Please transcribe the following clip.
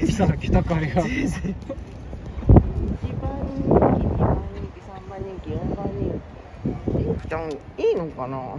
1たかが番人気2番人気3番人気4番人気いいのかな